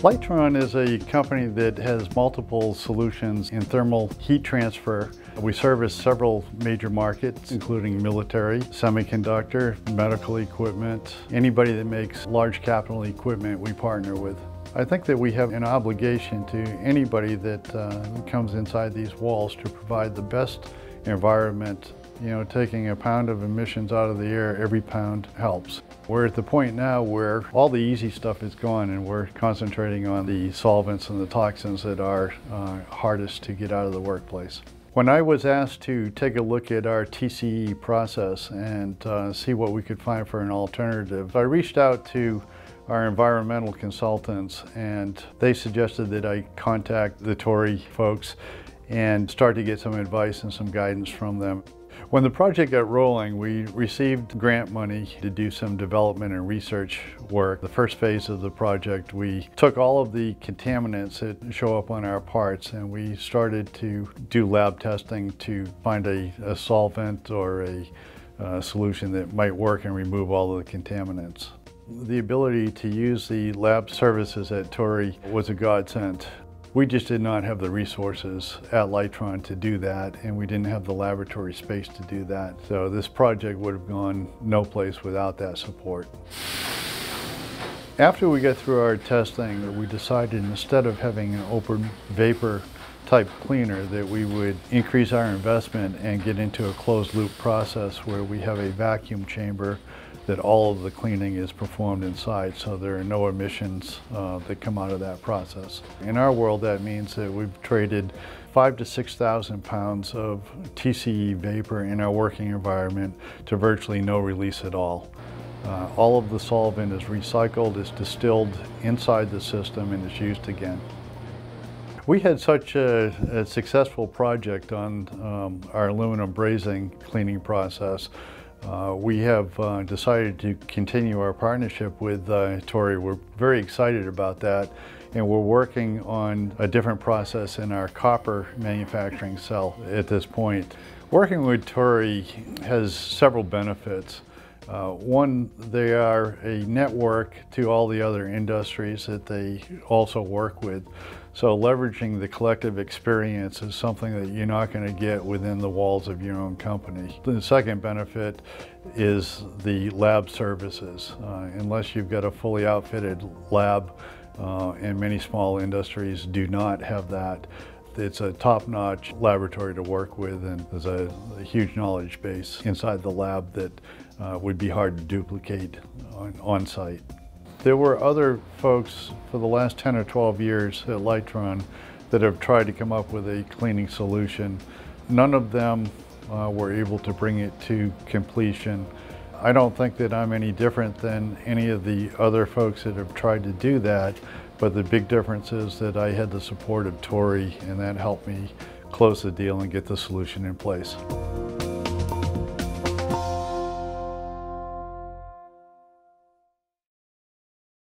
Lytron is a company that has multiple solutions in thermal heat transfer. We service several major markets, including military, semiconductor, medical equipment. Anybody that makes large capital equipment, we partner with. I think that we have an obligation to anybody that uh, comes inside these walls to provide the best environment you know, taking a pound of emissions out of the air, every pound helps. We're at the point now where all the easy stuff is gone and we're concentrating on the solvents and the toxins that are uh, hardest to get out of the workplace. When I was asked to take a look at our TCE process and uh, see what we could find for an alternative, I reached out to our environmental consultants and they suggested that I contact the TURI folks and start to get some advice and some guidance from them. When the project got rolling, we received grant money to do some development and research work. The first phase of the project, we took all of the contaminants that show up on our parts and we started to do lab testing to find a, a solvent or a uh, solution that might work and remove all of the contaminants. The ability to use the lab services at TURI was a godsend. We just did not have the resources at Lytron to do that, and we didn't have the laboratory space to do that. So this project would have gone no place without that support. After we got through our testing, we decided instead of having an open vapor type cleaner that we would increase our investment and get into a closed loop process where we have a vacuum chamber that all of the cleaning is performed inside so there are no emissions uh, that come out of that process. In our world that means that we've traded five to 6,000 pounds of TCE vapor in our working environment to virtually no release at all. Uh, all of the solvent is recycled, is distilled inside the system and is used again. We had such a, a successful project on um, our aluminum brazing cleaning process. Uh, we have uh, decided to continue our partnership with uh, TURI. We're very excited about that and we're working on a different process in our copper manufacturing cell at this point. Working with TURI has several benefits. Uh, one, they are a network to all the other industries that they also work with. So leveraging the collective experience is something that you're not going to get within the walls of your own company. The second benefit is the lab services. Uh, unless you've got a fully outfitted lab, uh, and many small industries do not have that, it's a top-notch laboratory to work with and there's a, a, huge knowledge base inside the lab that uh, would be hard to duplicate on, on site. There were other folks for the last 10 or 12 years at Lytron that have tried to come up with a cleaning solution. None of them uh, were able to bring it to completion. I don't think that I'm any different than any of the other folks that have tried to do that, but the big difference is that I had the support of TURI and that helped me close the deal and get the solution in place.